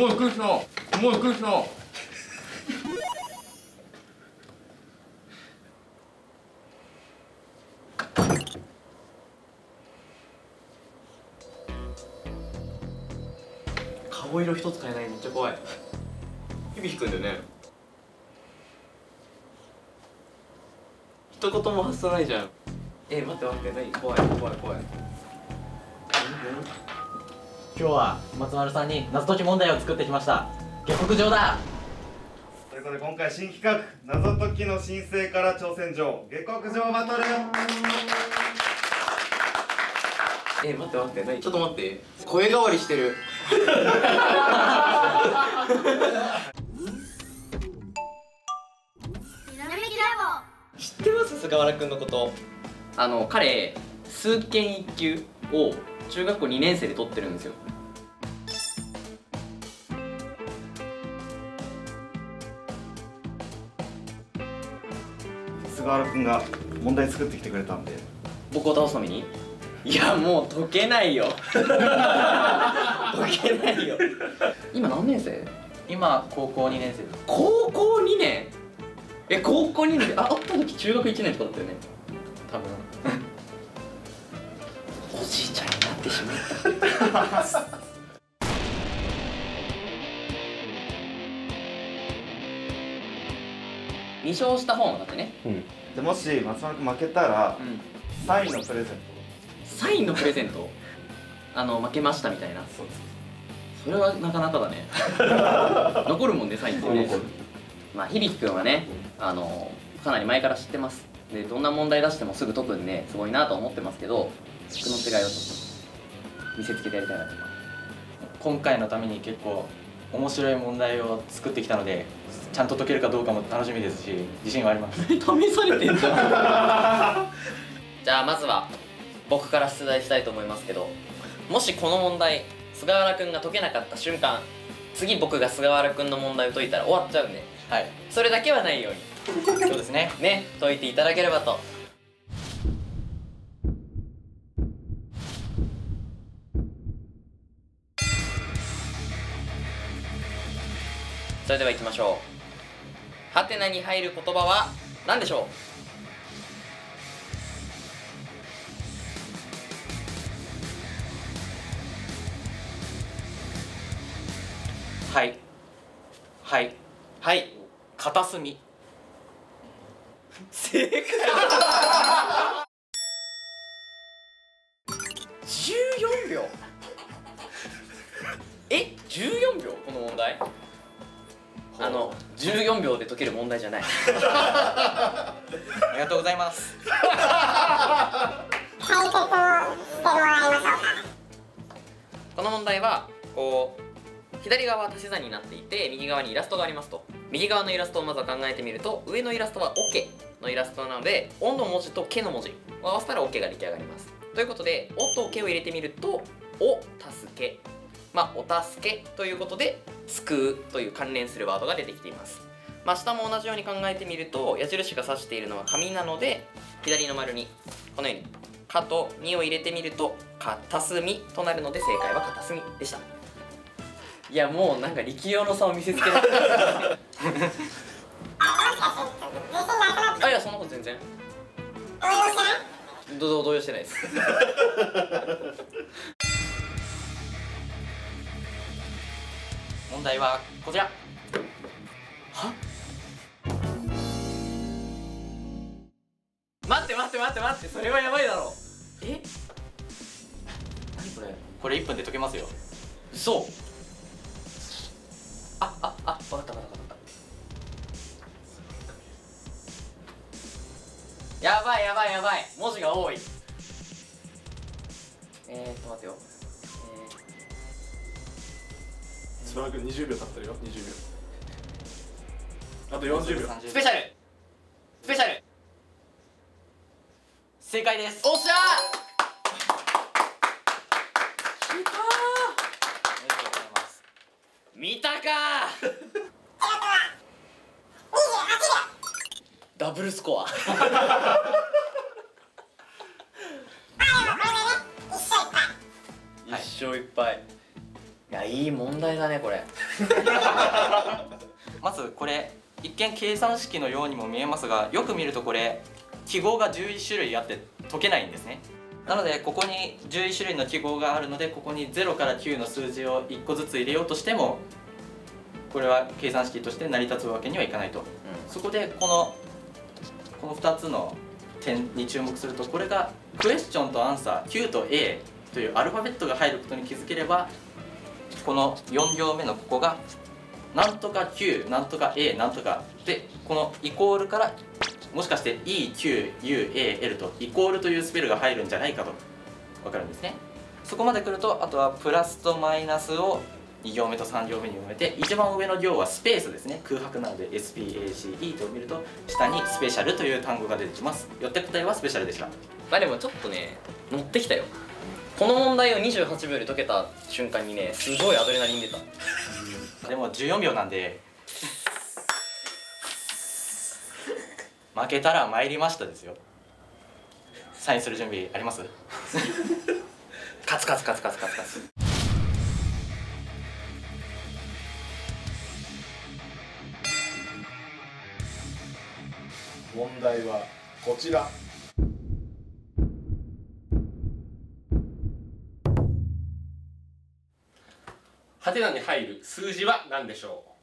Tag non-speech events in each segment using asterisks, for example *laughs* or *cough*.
もうゆっくりしろもうゆっくりしろ顔色一つ変えないめっちゃ怖い。響くんだよね。一言も発さないじゃん。え待って待って何？怖い怖い怖い。今日は松丸さんに謎解き問題を作ってきました。下克上だ。ということで今回新企画謎解きの申請から挑戦状。下克上バトルえ待って待って何？ちょっと待って。声変わりしてる *laughs* 菅原くんのこと。あの彼数件一級を中学校2年生で取ってるんですよ。菅原君が問題作ってきてくれたんで。僕を倒すために？いやもう解けないよ。*laughs* 解けないよ。今何年生？今高校2年生です。高校2年？え高校2年であ会った時中学1年とかだったよね。多分。おじいちゃんになってしまった。2勝した方だってね、でもし松丸君負けたらうん、サインのプレゼンサインのプレゼント？あの負けましたみたいな。トそうですそれはなかなかだね。*laughs* 残るもんねサインってね。まあ響くんはねあのかなり前から知ってます。でどんな問題出してもすぐ解くんですごいなと思ってますけど僕の違いをちょっと見せつけてやりたいなと今回のために結構面白い問題を作ってきたのでちゃんと解けるかどうかも楽しみですし自信はあります。*laughs* 試されてんじゃん。じゃあまずは僕から出題したいと思いますけどもしこの問題菅原くんが解けなかった瞬間次僕が菅原くんの問題を解いたら終わっちゃうんではい。それだけはないようにそうですね。ね解いていただければと。それでは行きましょう。ハテナに入る言葉は何でしょう？はい。はい、はい。片隅。正解。14秒。え？14秒？この問題？あの14秒で解ける問題じゃない。ありがとうございます。この問題はこう左側は足し算になっていて右側にイラストがありますと右側のイラストをまずは考えてみると上のイラストは「オケ」のイラストなので「お」の文字と「け」の文字を合わせたら「オケ」が出来上がります。ということで「お」と「け」を入れてみると「お助け」まあ「お助け」ということで「救う」という関連するワードが出てきています。まあ下も同じように考えてみると矢印が指しているのは紙なので左の丸にこのように「か」と「に」を入れてみると「片隅」となるので正解は片隅でした。いやもうなんか力量の差を見せつけられ *laughs* あいやそんなこと全然。どど動揺してないです。*laughs* 問題はこちら。待って待って待って待ってそれはやばいだろ。え？何これ？これ1分で解けますよ。嘘。ああやばいやばいやばい。文字が多い。えー、っと待ってよ。えしばらく20秒経ってるよ。20秒。あと40秒。ー、スペシャル。スペシャル。正解です。おっしゃおめでとうございます。ー見たかブルスコア。*laughs* 一勝いっぱい。いやいい問題だねこれ。*laughs* まずこれ一見計算式のようにも見えますがよく見るとこれ記号が11種類あって解けないんですね。なのでここに11種類の記号があるのでここに0から9の数字を1個ずつ入れようとしてもこれは計算式として成り立つわけにはいかないと、そこでこのこの2つの点に注目するとこれがクエスチョンとアンサー Q と A というアルファベットが入ることに気づければこの4行目のここがなんとか Q なんとか A なんとかでこのイコールからもしかして EQUAL とイコールというスペルが入るんじゃないかと分かるんですね。そこまで来るとあとはプラスとマイナスを2行目と3行目に埋めて一番上の行はスペースですね。空白なので SPACE と見ると下にスペシャルという単語が出てきます。よって答えはスペシャルでした。まあでもちょっとね乗ってきたよ。この問題を28秒で解けた瞬間にねすごいアドレナリン出た。でも14秒なんで負けたら参りましたですよ。サインする準備あります？*laughs* カツカツカツカツカツカツ問題はこちら。はてなに入る数字は何でしょう？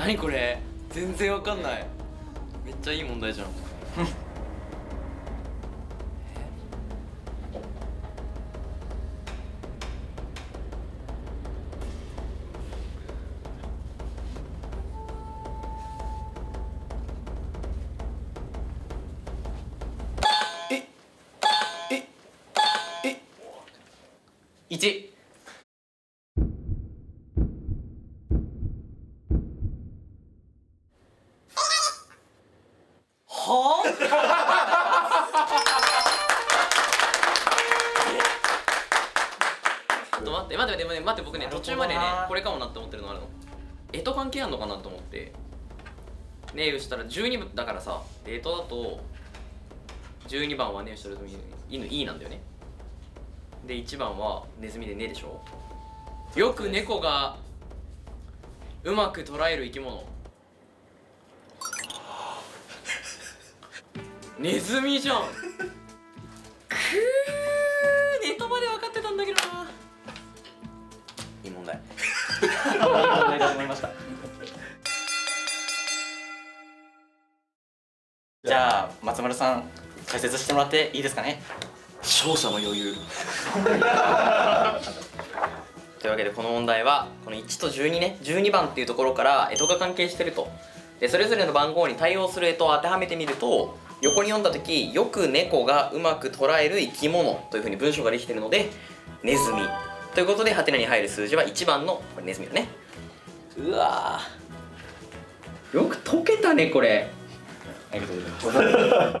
何これ？全然わかんない。めっちゃいい問題じゃん *laughs* っと待って待って待って待って僕ね途中までねこれかもなって思ってるのあるのえと関係あんのかなと思ってねえしたら12だからさえとだと12番はねえしたら犬 E なんだよね。で1番はネズミでねでしょ。よく猫がうまく捉える生き物。ネズミじゃん。くー。ネタまで分かってたんだけどな問題だと思いました。じゃあ松丸さん解説してもらっていいですかね？勝者の余裕。というわけでこの問題はこの1と12ね12番っていうところから干支が関係してると。でそれぞれの番号に対応する干支を当てはめてみると横に読んだ時よく猫がうまく捉える生き物というふうに文章ができてるのでネズミ。ということでハテナに入る数字は1番のこれネズミだね。うわー。よく解けたねこれ。ありがとうございます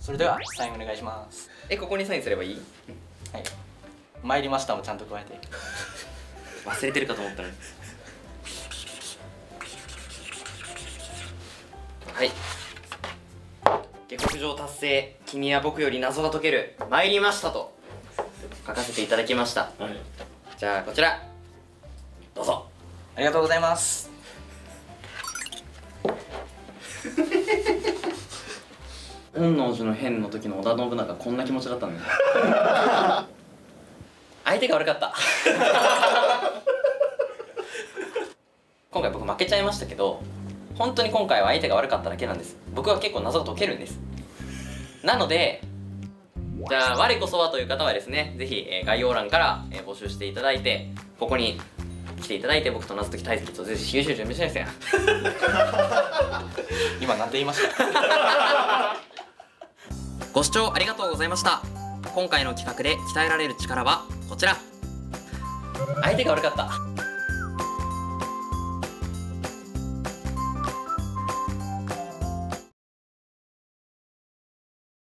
それではサインお願いします。えここにサインすればいい？はい。参りましたもちゃんと加えて。忘れてるかと思ったのにはい。下克上達成君は僕より謎が解ける。参りましたと。書かせていただきました、じゃあこちら。どうぞ。ありがとうございます。本能寺の変の時の織田信長こんな気持ちだったのよ。*laughs* 相手が悪かった。*laughs* 今回僕負けちゃいましたけど本当に今回は相手が悪かっただけなんです。僕は結構謎が解けるんです。なのでじゃあ我こそはという方はですねぜひ、えー概要欄から、えー募集していただいてここに来ていただいて僕と謎解き対決をぜひ優秀準備してですね今何て言いました？*laughs* ご視聴ありがとうございました。今回の企画で鍛えられる力はこちら。相手が悪かった